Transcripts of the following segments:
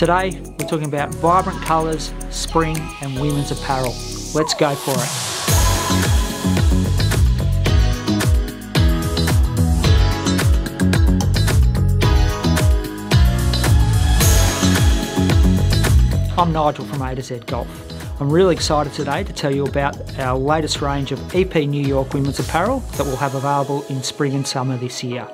Today we're talking about vibrant colours, spring and women's apparel. Let's go for it. I'm Nigel from A2Z Golf. I'm really excited today to tell you about our latest range of EP New York women's apparel that we'll have available in spring and summer this year.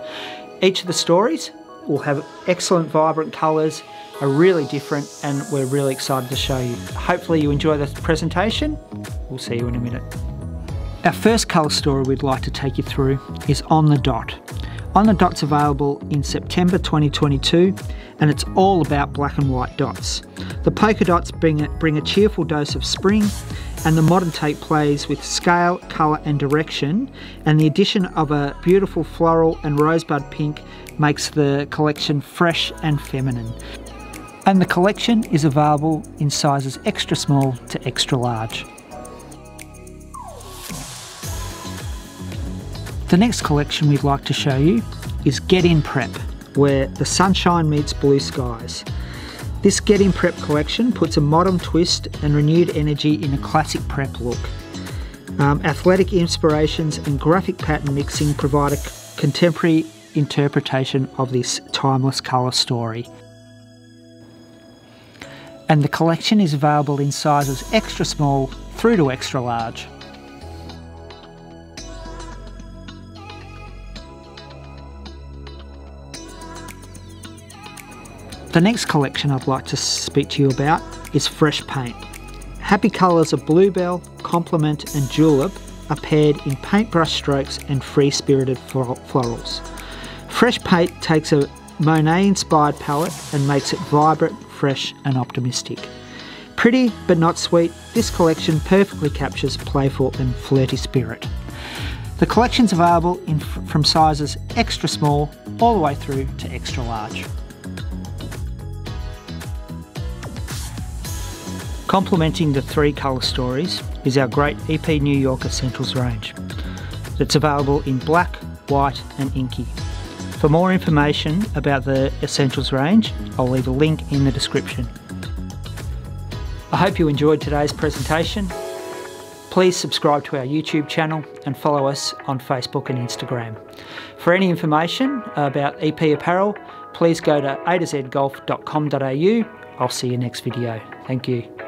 Each of the stories will have excellent vibrant colours, are really different and we're really excited to show you. Hopefully you enjoy this presentation. We'll see you in a minute. Our first colour story we'd like to take you through is On the Dot. On the Dot's available in September 2022 and it's all about black and white dots. The polka dots bring a, bring a cheerful dose of spring and the modern take plays with scale, colour and direction and the addition of a beautiful floral and rosebud pink makes the collection fresh and feminine. And the collection is available in sizes extra small to extra large. The next collection we'd like to show you is Get In Prep, where the sunshine meets blue skies. This Get In Prep collection puts a modern twist and renewed energy in a classic prep look. Um, athletic inspirations and graphic pattern mixing provide a contemporary interpretation of this timeless colour story. And the collection is available in sizes extra small through to extra large. The next collection I'd like to speak to you about is Fresh Paint. Happy colours of Bluebell, Compliment and Julep are paired in paintbrush strokes and free-spirited florals. Fresh Paint takes a Monet-inspired palette and makes it vibrant, fresh and optimistic. Pretty but not sweet, this collection perfectly captures playful and flirty spirit. The collection's available in, from sizes extra small all the way through to extra large. Complementing the three colour stories is our great EP New York Essentials range. It's available in black, white and inky. For more information about the Essentials range, I'll leave a link in the description. I hope you enjoyed today's presentation. Please subscribe to our YouTube channel and follow us on Facebook and Instagram. For any information about EP apparel, please go to a2zgolf.com.au. I'll see you next video. Thank you.